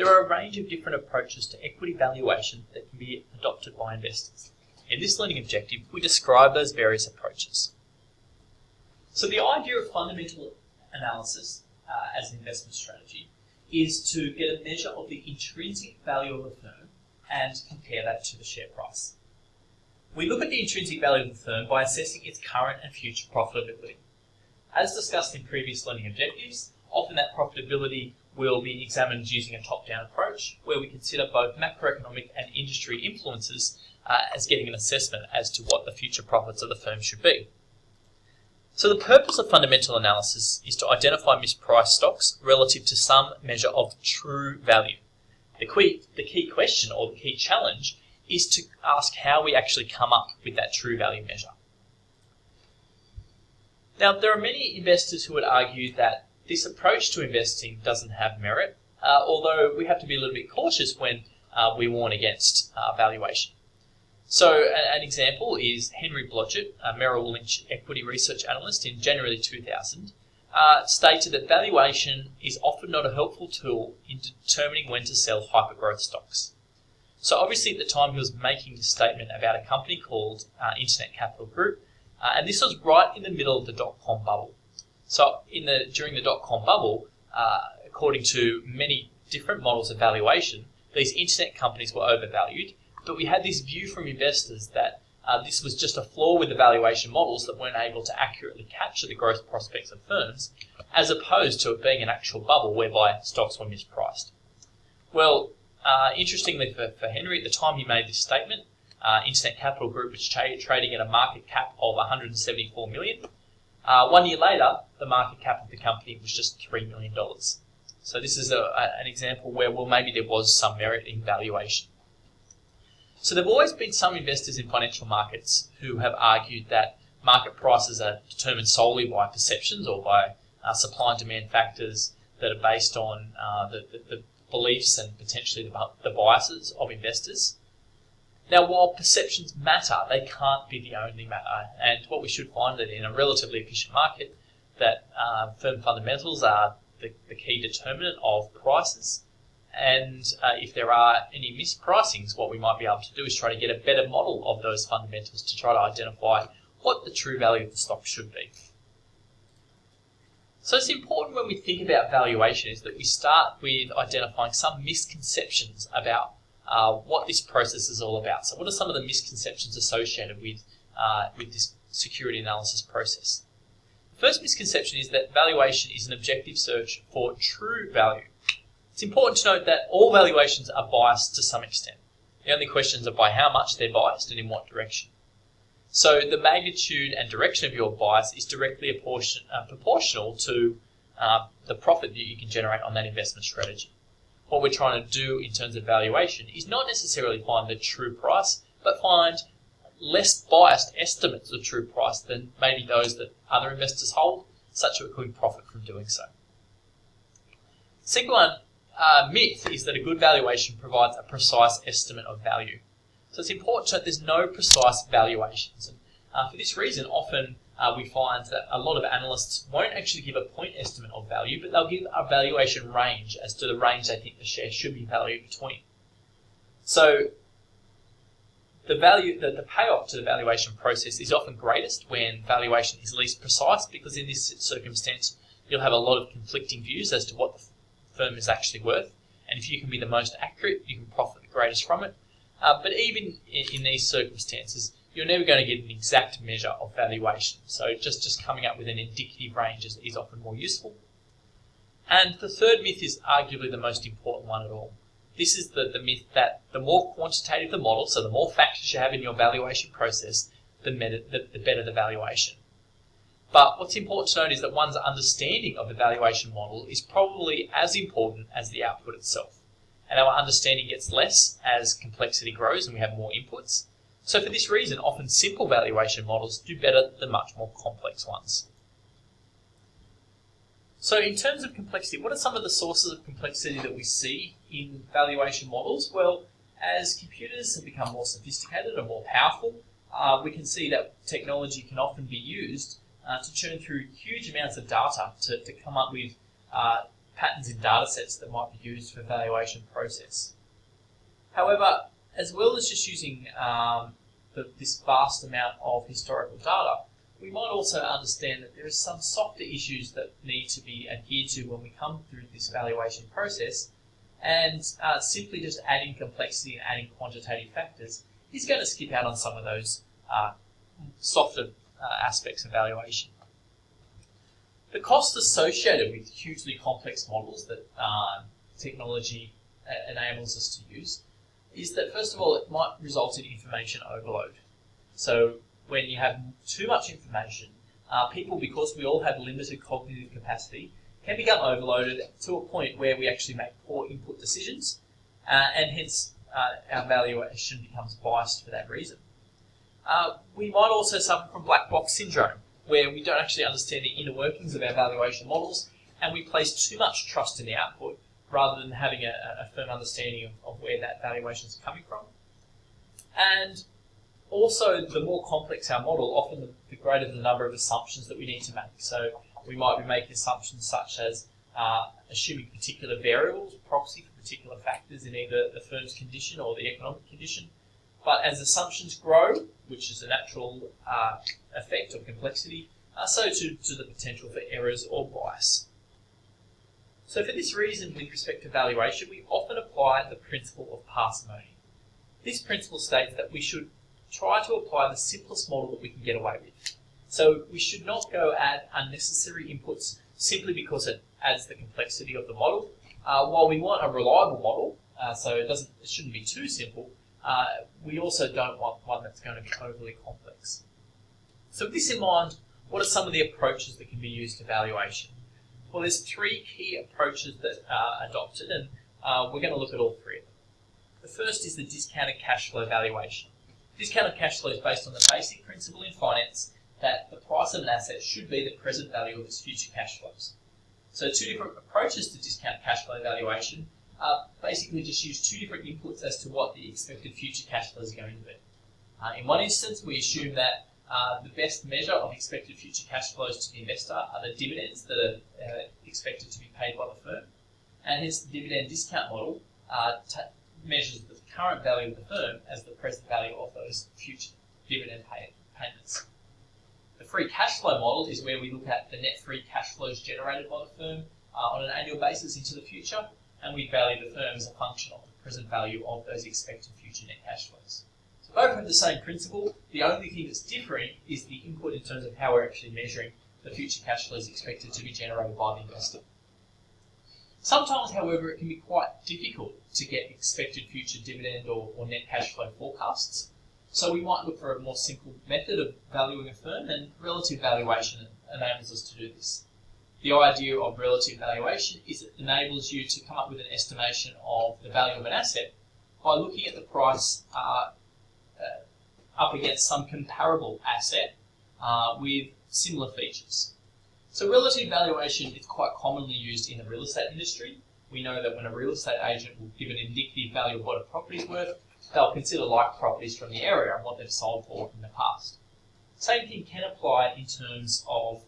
there are a range of different approaches to equity valuation that can be adopted by investors. In this learning objective, we describe those various approaches. So the idea of fundamental analysis uh, as an investment strategy is to get a measure of the intrinsic value of a firm and compare that to the share price. We look at the intrinsic value of the firm by assessing its current and future profitability. As discussed in previous learning objectives, often that profitability will be examined using a top-down approach where we consider both macroeconomic and industry influences uh, as getting an assessment as to what the future profits of the firm should be. So the purpose of fundamental analysis is to identify mispriced stocks relative to some measure of true value. The key, the key question or the key challenge is to ask how we actually come up with that true value measure. Now, there are many investors who would argue that this approach to investing doesn't have merit, uh, although we have to be a little bit cautious when uh, we warn against uh, valuation. So, an, example is Henry Blodget, a Merrill Lynch equity research analyst in January 2000, uh, stated that valuation is often not a helpful tool in determining when to sell hypergrowth stocks. So, obviously, at the time he was making this statement about a company called uh, Internet Capital Group, uh, and this was right in the middle of the dot com bubble. So, in the during the dot com bubble, uh, according to many different models of valuation, these internet companies were overvalued but we had this view from investors that uh, this was just a flaw with the valuation models that weren't able to accurately capture the growth prospects of firms, as opposed to it being an actual bubble whereby stocks were mispriced. Well, uh, interestingly for, for Henry, at the time he made this statement, uh, Internet Capital Group was tra- trading at a market cap of 174 million. Uh, one year later, the market cap of the company was just $3 million. So this is a, a, an example where, well, maybe there was some merit in valuation. So there have always been some investors in financial markets who have argued that market prices are determined solely by perceptions or by uh, supply and demand factors that are based on uh, the, the, the, beliefs and potentially the, the biases of investors. Now, while perceptions matter, they can't be the only matter. And what we should find that in a relatively efficient market, that uh, firm fundamentals are the, the key determinant of prices and uh, if there are any mispricings, what we might be able to do is try to get a better model of those fundamentals to try to identify what the true value of the stock should be. So it's important when we think about valuation is that we start with identifying some misconceptions about uh, what this process is all about. So what are some of the misconceptions associated with, uh, with this security analysis process? The first misconception is that valuation is an objective search for true value. It's important to note that all valuations are biased to some extent. The only questions are by how much they're biased and in what direction. So the magnitude and direction of your bias is directly portion, uh, proportional to uh, the profit that you can generate on that investment strategy. What we're trying to do in terms of valuation is not necessarily find the true price, but find less biased estimates of true price than maybe those that other investors hold, such that we could profit from doing so. Second one uh, myth is that a good valuation provides a precise estimate of value. So it's important that there's no precise valuations. And uh, for this reason, often uh, we find that a lot of analysts won't actually give a point estimate of value, but they'll give a valuation range as to the range they think the share should be valued between. So the value, the, the payoff to the valuation process is often greatest when valuation is least precise, because in this circumstance, you'll have a lot of conflicting views as to what the firm is actually worth. And if you can be the most accurate, you can profit the greatest from it. Uh, but even in, in, these circumstances, you're never going to get an exact measure of valuation. So just, just coming up with an indicative range is, is often more useful. And the third myth is arguably the most important one at all. This is the, the myth that the more quantitative the model, so the more factors you have in your valuation process, the, meta, the, the better the valuation. But what's important to note is that one's understanding of the valuation model is probably as important as the output itself. And our understanding gets less as complexity grows and we have more inputs. So for this reason, often simple valuation models do better than much more complex ones. So in terms of complexity, what are some of the sources of complexity that we see in valuation models? Well, as computers have become more sophisticated and more powerful, uh, we can see that technology can often be used uh, to churn through huge amounts of data to, to come up with uh, patterns in data sets that might be used for valuation process. However, as well as just using um, the, this vast amount of historical data, we might also understand that there are some softer issues that need to be adhered to when we come through this valuation process, and uh, simply just adding complexity and adding quantitative factors is going to skip out on some of those uh, softer uh, aspects of valuation. The cost associated with hugely complex models that uh, technology uh, enables us to use is that, first of all, it might result in information overload. So when you have too much information, uh, people, because we all have limited cognitive capacity, can become overloaded to a point where we actually make poor input decisions, uh, and hence uh, our valuation becomes biased for that reason. Uh, we might also suffer from black box syndrome, where we don't actually understand the inner workings of our valuation models, and we place too much trust in the output rather than having a, a firm understanding of, of where that valuation is coming from. And also, the more complex our model, often the, the, greater the number of assumptions that we need to make. So we might be making assumptions such as uh, assuming particular variables, proxy for particular factors in either the firm's condition or the economic condition. But as assumptions grow, which is a natural uh, effect of complexity, uh, so too to the potential for errors or bias. So for this reason, with respect to valuation, we often apply the principle of parsimony. This principle states that we should try to apply the simplest model that we can get away with. So we should not go add unnecessary inputs simply because it adds the complexity of the model. Uh, while we want a reliable model, uh, so it doesn't, it shouldn't be too simple, uh, we also don't want one that's going to be overly complex. So with this in mind, what are some of the approaches that can be used to valuation? Well, there's three key approaches that are adopted, and uh, we're going to look at all three of them. The first is the discounted cash flow valuation. Discounted cash flow is based on the basic principle in finance that the price of an asset should be the present value of its future cash flows. So two different approaches to discount cash flow valuation uh, basically just use two different inputs as to what the expected future cash flow is going to be. Uh, in one instance, we assume that uh, the best measure of expected future cash flows to the investor are the dividends that are uh, expected to be paid by the firm. And hence, the dividend discount model uh, measures the current value of the firm as the present value of those future dividend pay payments. The free cash flow model is where we look at the net free cash flows generated by the firm uh, on an annual basis into the future, and we value the firm as a function of the present value of those expected future net cash flows. Both have the same principle. The only thing that's different is the input in terms of how we're actually measuring the future cash flows expected to be generated by the investor. Sometimes, however, it can be quite difficult to get expected future dividend or, or net cash flow forecasts. So we might look for a more simple method of valuing a firm, and relative valuation enables us to do this. The idea of relative valuation is it enables you to come up with an estimation of the value of an asset by looking at the price uh, up against some comparable asset uh, with similar features. So relative valuation is quite commonly used in the real estate industry. We know that when a real estate agent will give an indicative value of what a property is worth, they'll consider like properties from the area and what they've sold for in the past. Same thing can apply in terms of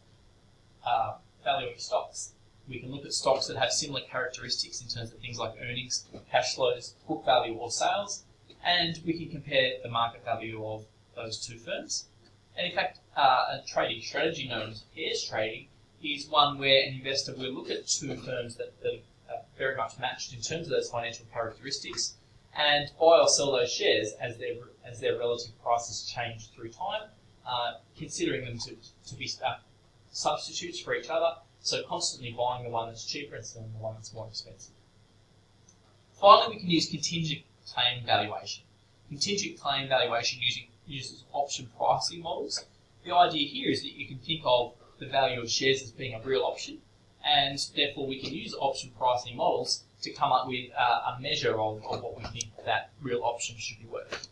uh, valuing stocks. We can look at stocks that have similar characteristics in terms of things like earnings, cash flows, book value, or sales, and we can compare the market value of those two firms. And in fact, uh, a trading strategy known as pairs trading is one where an investor will look at two firms that, that are very much matched in terms of those financial characteristics and buy or sell those shares as their as their relative prices change through time, uh, considering them to, to be uh, substitutes for each other, so constantly buying the one that's cheaper and selling the one that's more expensive. Finally, we can use contingent claim valuation. Contingent claim valuation using uses option pricing models. The idea here is that you can think of the value of shares as being a real option, and therefore we can use option pricing models to come up with uh, a measure of, of what we think that real option should be worth.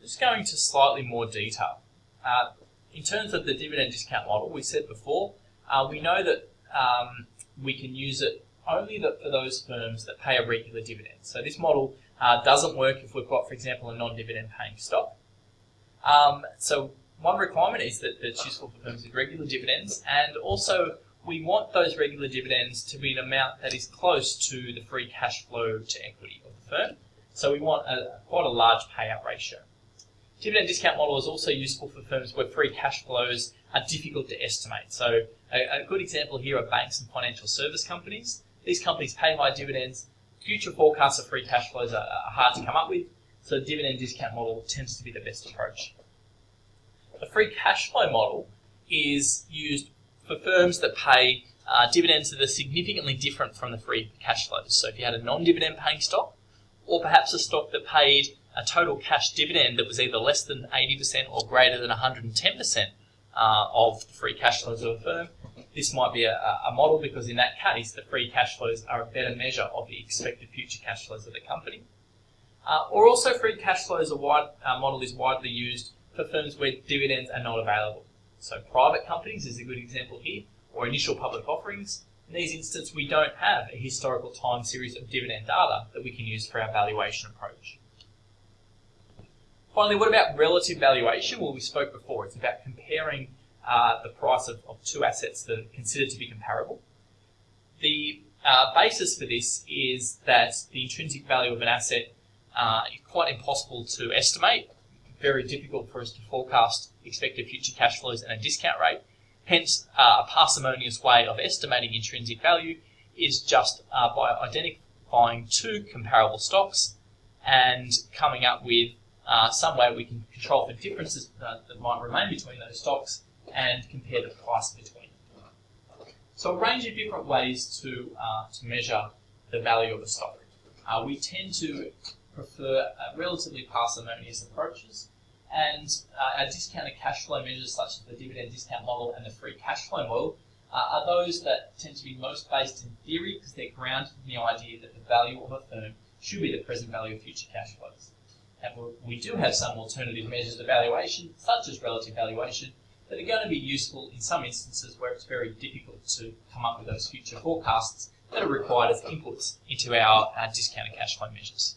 Just going to slightly more detail. Uh, in terms of the dividend discount model, we said before, uh, we know that um, we can use it only the, for those firms that pay a regular dividend. So this model uh, doesn't work if we've got, for example, a non-dividend paying stock. Um, so one requirement is that it's useful for firms with regular dividends, and also we want those regular dividends to be an amount that is close to the free cash flow to equity of the firm. So we want a, quite a large payout ratio. Dividend discount model is also useful for firms where free cash flows are difficult to estimate. So a, a good example here are banks and financial service companies. These companies pay high dividends. Future forecasts of free cash flows are, are hard to come up with, so the dividend discount model tends to be the best approach. The free cash flow model is used for firms that pay uh, dividends that are significantly different from the free cash flows. So if you had a non-dividend paying stock, or perhaps a stock that paid a total cash dividend that was either less than 80% or greater than 110% uh, of the free cash flows of a firm, this might be a, a, model because in that case, the free cash flows are a better measure of the expected future cash flows of the company. Uh, or also free cash flows a wide, uh, model is widely used for firms where dividends are not available. So private companies is a good example here, or initial public offerings. In these instances, we don't have a historical time series of dividend data that we can use for our valuation approach. Finally, what about relative valuation? Well, we spoke before. It's about comparing uh, the price of, of, two assets that are considered to be comparable. The uh, basis for this is that the intrinsic value of an asset uh, is quite impossible to estimate, very difficult for us to forecast expected future cash flows and a discount rate. Hence, uh, a parsimonious way of estimating intrinsic value is just uh, by identifying two comparable stocks and coming up with uh, some way we can control for differences uh, that might remain between those stocks and compare the price between. So a range of different ways to, uh, to measure the value of a stock. Uh, we tend to prefer uh, relatively parsimonious approaches and uh, our discounted cash flow measures such as the dividend discount model and the free cash flow model are those that tend to be most based in theory because they're grounded in the idea that the value of a firm should be the present value of future cash flows. And we do have some alternative measures of valuation, such as relative valuation, that are going to be useful in some instances where it's very difficult to come up with those future forecasts that are required as inputs into our, our discounted cash flow measures.